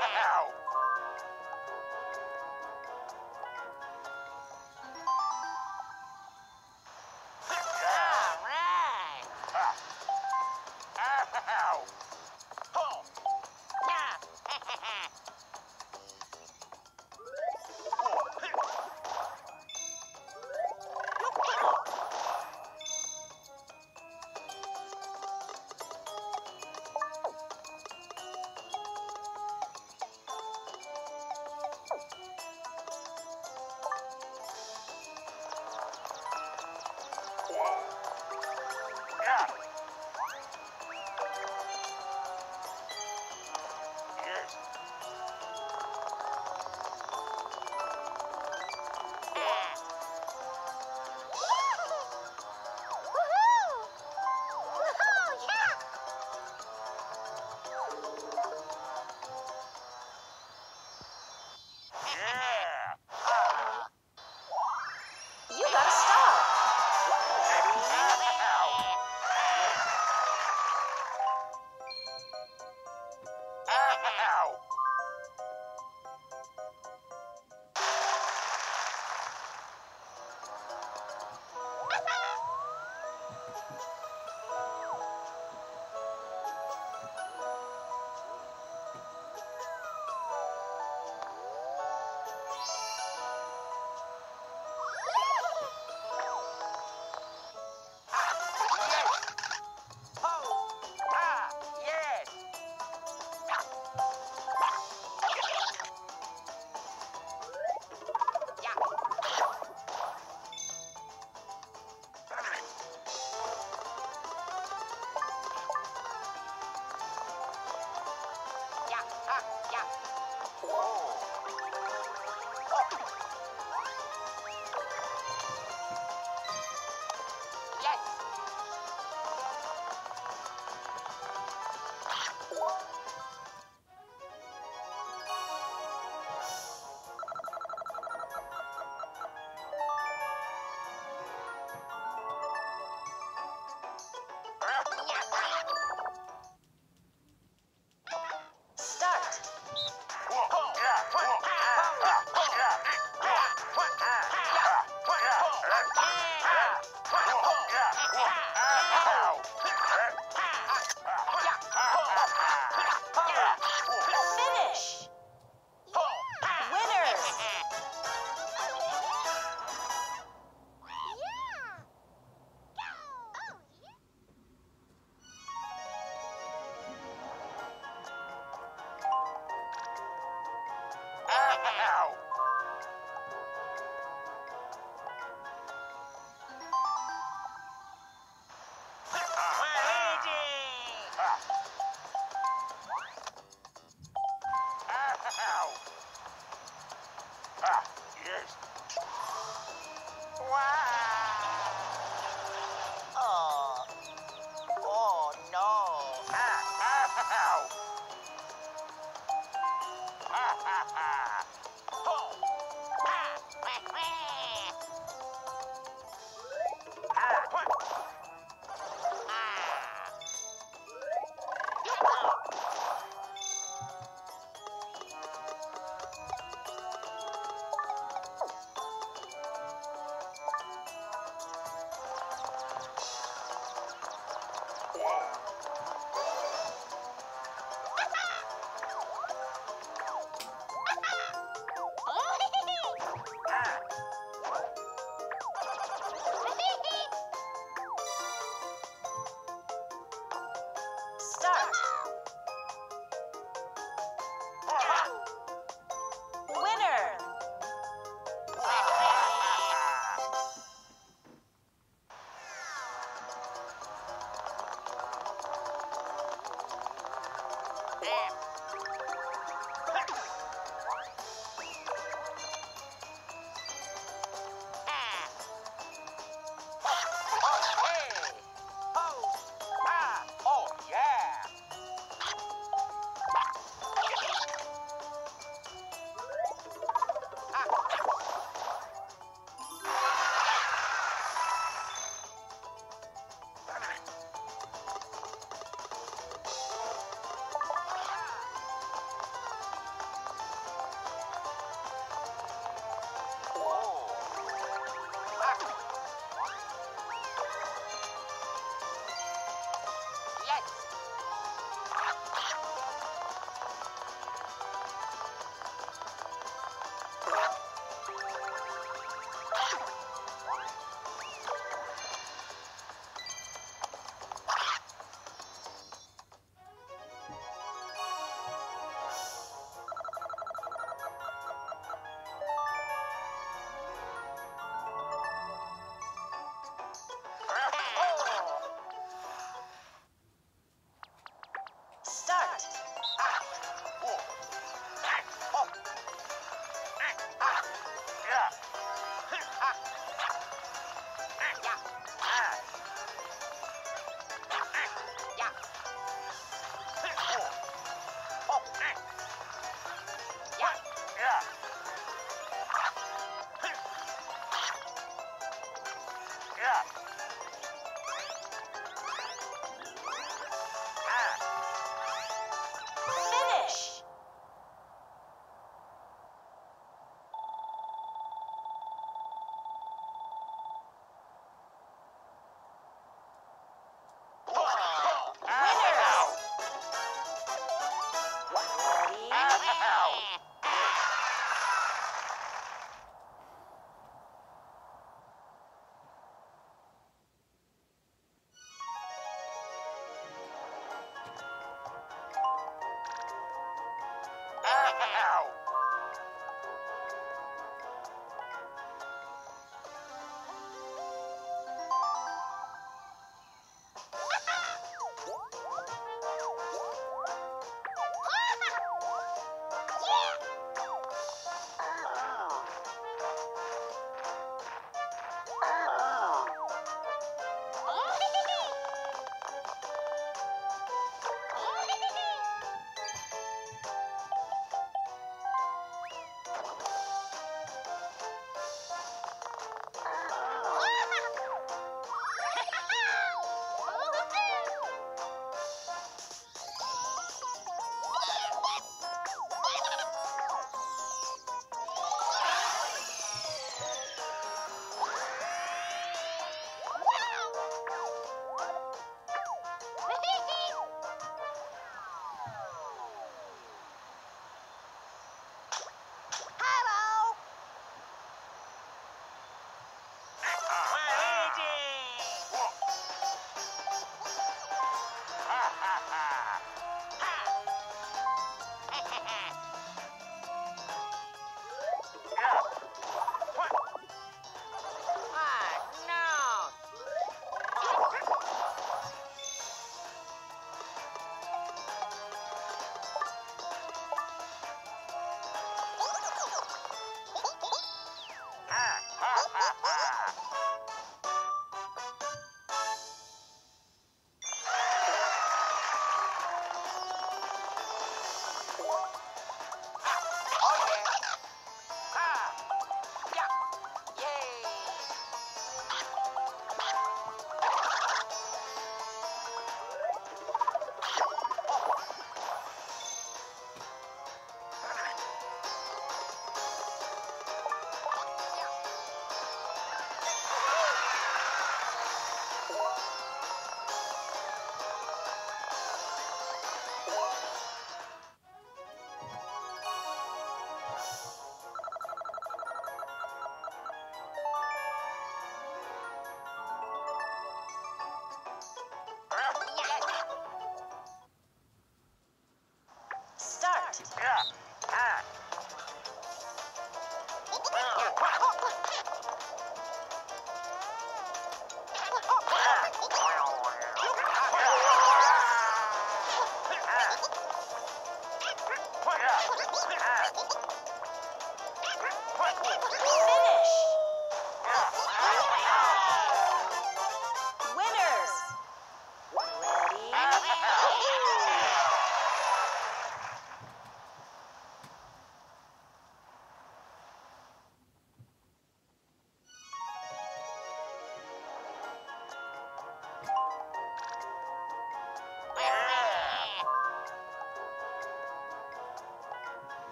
Ow!